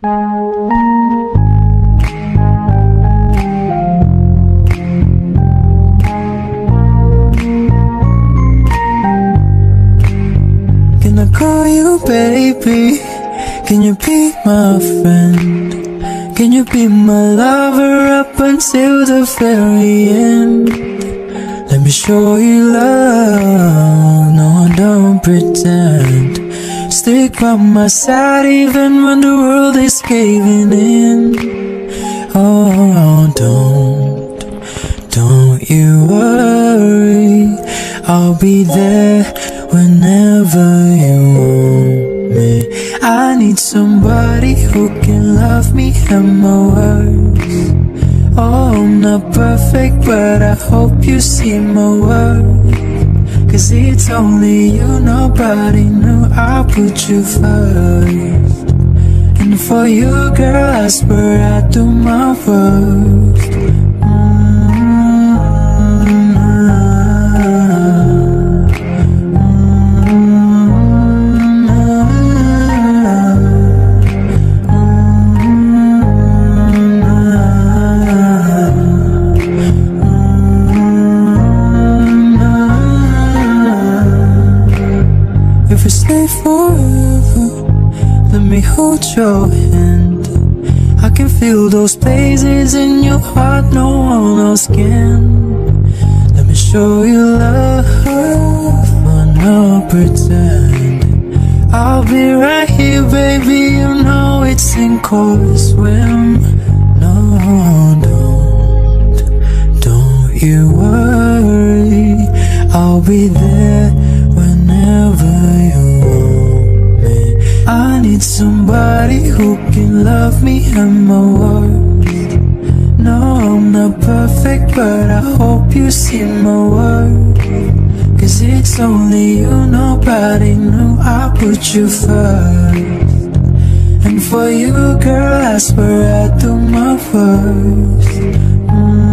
Can I call you baby? Can you be my friend? Can you be my lover up until the very end? Let me show you love, no don't pretend Stick by my side even when the world is caving in. Oh, don't, don't you worry. I'll be there whenever you want me. I need somebody who can love me and my words Oh, I'm not perfect, but I hope you see my worth Cause it's only you, nobody knew I put you first. And for you, girl, I swear I do my worst me hold your hand. I can feel those places in your heart no one else can. Let me show you love, not pretend. I'll be right here, baby. You know it's sink or swim. No, don't, don't you worry. I'll be there need somebody who can love me and my worth. No, I'm not perfect, but I hope you see my worth. Cause it's only you, nobody knew I put you first. And for you, girl, I swear I do my worst. Mm.